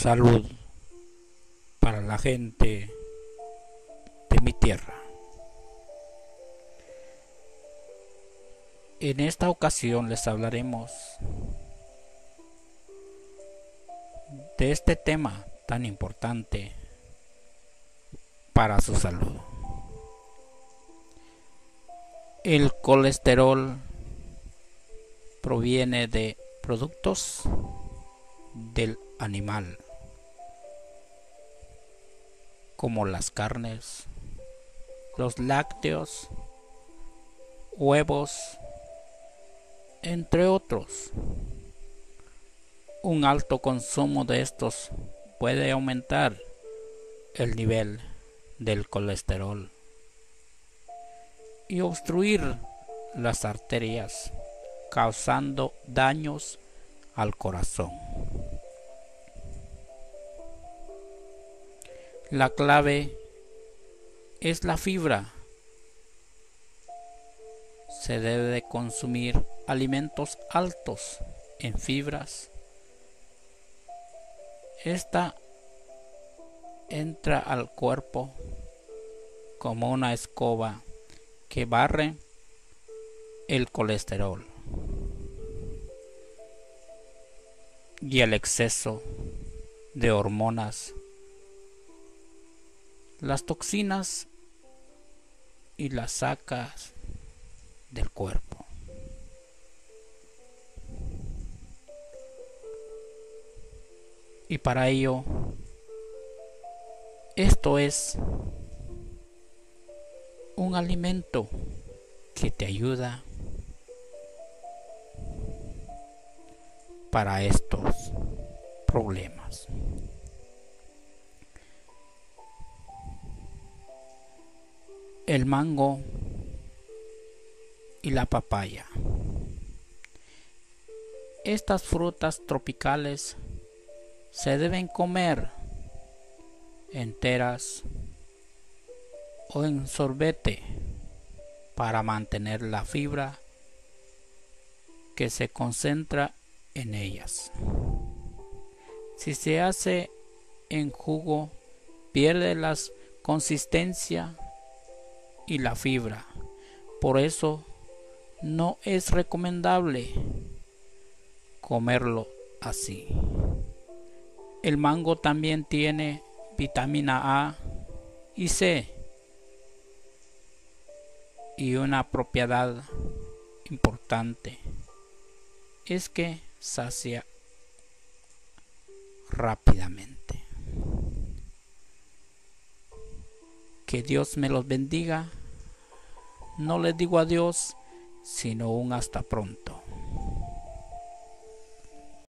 salud para la gente de mi tierra. En esta ocasión les hablaremos de este tema tan importante para su salud. El colesterol proviene de productos del animal, como las carnes, los lácteos, huevos, entre otros. Un alto consumo de estos puede aumentar el nivel del colesterol y obstruir las arterias, causando daños al corazón. La clave es la fibra. Se debe de consumir alimentos altos en fibras. Esta entra al cuerpo como una escoba que barre el colesterol y el exceso de hormonas las toxinas y las sacas del cuerpo. Y para ello, esto es un alimento que te ayuda para estos problemas. El mango y la papaya. Estas frutas tropicales se deben comer enteras o en sorbete para mantener la fibra que se concentra en ellas. Si se hace en jugo, pierde la consistencia y la fibra. Por eso no es recomendable comerlo así. El mango también tiene vitamina A y C y una propiedad importante es que sacia rápidamente. Que Dios me los bendiga no les digo adiós, sino un hasta pronto.